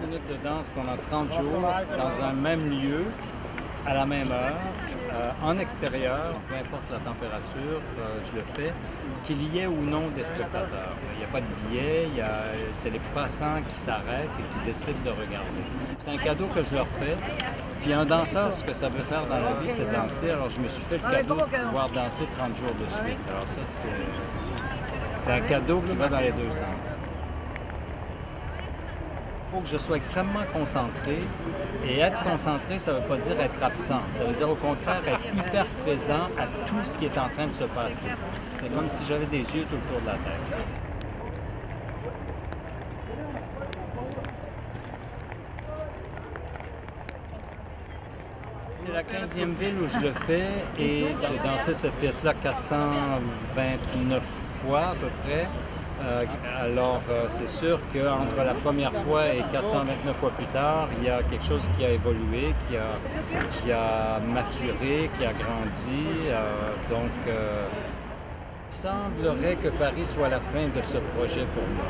minutes de danse pendant 30 jours dans un même lieu, à la même heure, euh, en extérieur, peu importe la température, euh, je le fais, qu'il y ait ou non des spectateurs. Il n'y a pas de billets, c'est les passants qui s'arrêtent et qui décident de regarder. C'est un cadeau que je leur fais. Puis un danseur, ce que ça veut faire dans la vie, c'est danser. Alors je me suis fait le cadeau de pouvoir danser 30 jours de suite. Alors ça, c'est un cadeau qui va dans les deux sens faut que je sois extrêmement concentré. Et être concentré, ça ne veut pas dire être absent. Ça veut dire au contraire être hyper présent à tout ce qui est en train de se passer. C'est comme si j'avais des yeux tout autour de la tête. C'est la 15e ville où je le fais et j'ai dansé cette pièce-là 429 fois à peu près. Euh, alors, euh, c'est sûr qu'entre la première fois et 429 fois plus tard, il y a quelque chose qui a évolué, qui a, qui a maturé, qui a grandi. Euh, donc, il semblerait que Paris soit la fin de ce projet pour moi.